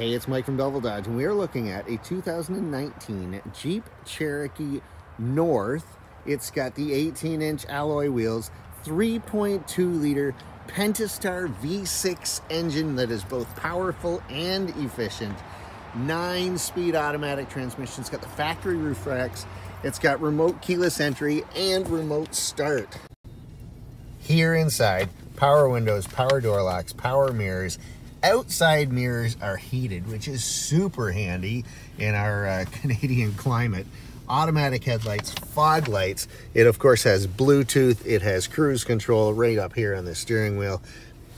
Hey, it's Mike from Belleville Dodge, and we are looking at a 2019 Jeep Cherokee North. It's got the 18 inch alloy wheels, 3.2 liter Pentastar V6 engine that is both powerful and efficient, nine speed automatic transmission. It's got the factory roof racks, it's got remote keyless entry and remote start. Here inside, power windows, power door locks, power mirrors, outside mirrors are heated, which is super handy in our uh, Canadian climate. Automatic headlights, fog lights. It of course has Bluetooth. It has cruise control right up here on the steering wheel.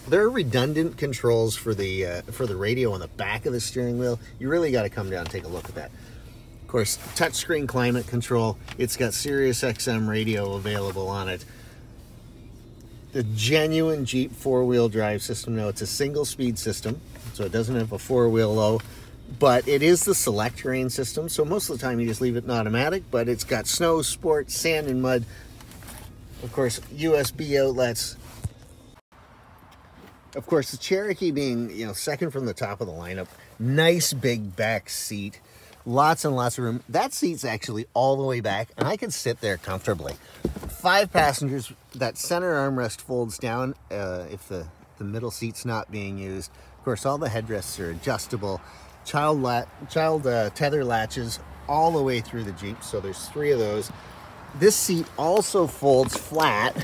There are redundant controls for the uh, for the radio on the back of the steering wheel. You really got to come down and take a look at that. Of course, touchscreen climate control. It's got Sirius XM radio available on it the genuine Jeep four-wheel drive system. Now it's a single speed system, so it doesn't have a four-wheel low, but it is the Selec-Terrain system. So most of the time you just leave it in automatic, but it's got snow, sport, sand and mud. Of course, USB outlets. Of course, the Cherokee being, you know, second from the top of the lineup. Nice big back seat. Lots and lots of room. That seat's actually all the way back, and I can sit there comfortably five passengers. That center armrest folds down uh, if the, the middle seat's not being used. Of course, all the headrests are adjustable. Child, child uh, tether latches all the way through the Jeep, so there's three of those. This seat also folds flat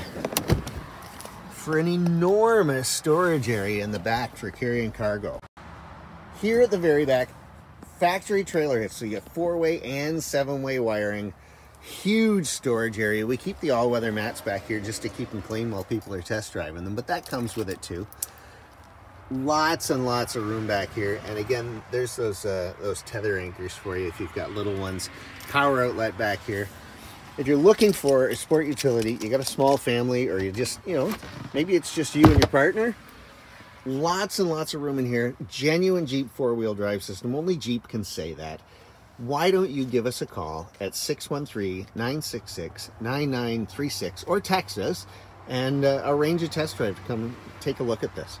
for an enormous storage area in the back for carrying cargo. Here at the very back, factory trailer hitch, so you get four-way and seven-way wiring huge storage area. We keep the all-weather mats back here just to keep them clean while people are test driving them, but that comes with it too. Lots and lots of room back here. And again, there's those, uh, those tether anchors for you if you've got little ones. Power outlet back here. If you're looking for a sport utility, you got a small family or you just, you know, maybe it's just you and your partner, lots and lots of room in here. Genuine Jeep four-wheel drive system. Only Jeep can say that why don't you give us a call at 613-966-9936 or text us and uh, arrange a test drive to come take a look at this.